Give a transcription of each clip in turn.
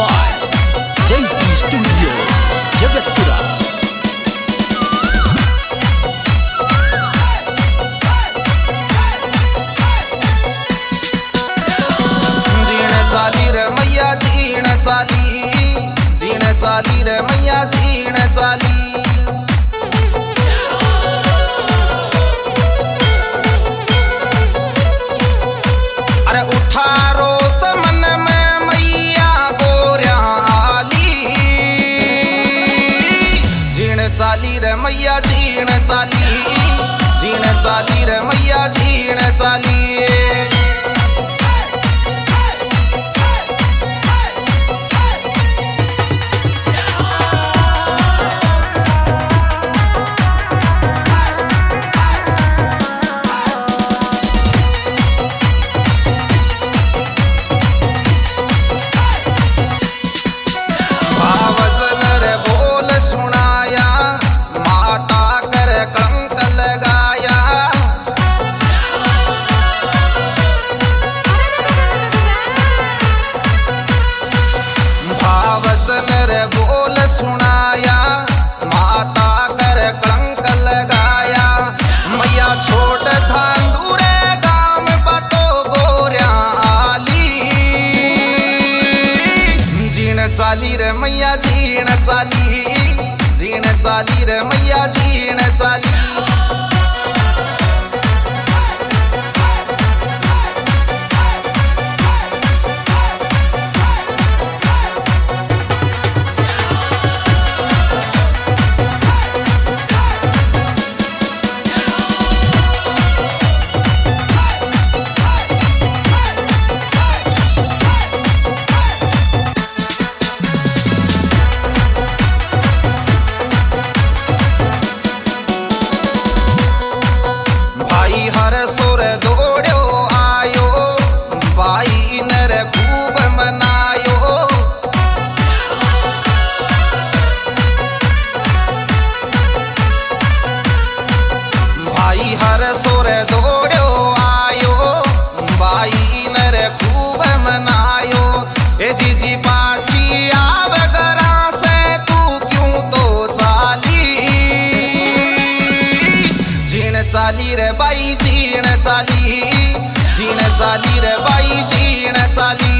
by JC studio Jagatpura. जीण चाली रे मैया जीण चाली। जीण चाली रे मैया जीण चाली। चाली रे मैया जीण चाली जीण चाली रे मैया जीण चाली। बोल सुनाया माता कर कंक लगाया मैया छोट धांधुरे गाँव बतो गोरिया आली। जीण चाली रे मैया, जीण चाली। जीण चाली रे मैया, जीण चाली। हर सुर दौड़ो आयो। नर खूब मनायो। ए जीजी पाछी आव से तू क्यों तो चाली? जीण चाली रे बाई, जीण चाली। जीण चाली रे बाई, जीण चाली।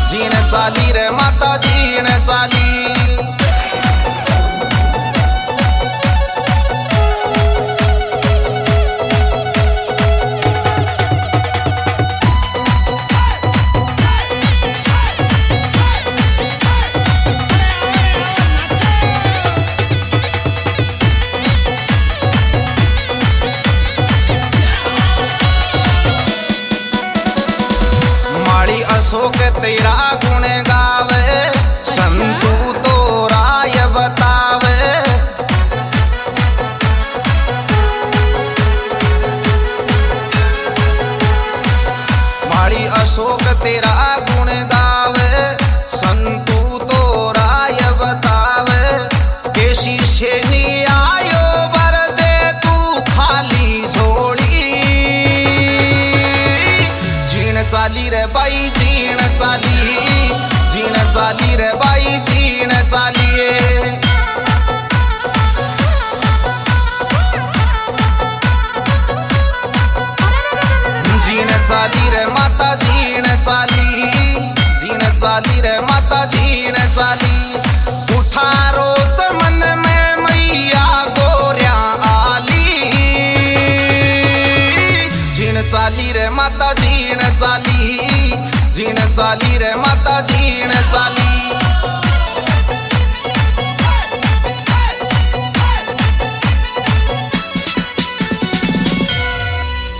जीण चाली रे माता जीने चाली। अशोक तेरा गुण गावे, संतु तो राय बतावे, के से नी आयो बर दे तू खाली झोली। जीण चाली रे बाई, जीण चाली जीण चाली रे बाई चाली रे माता जीण चाली उठारो मन में मैया गोऱ्या आली। जीण चाली रे माता जीण चाली जीण चाली रे माता जीण चाली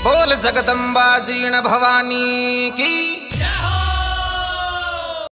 बोल जगदंबा जीण भवानी की।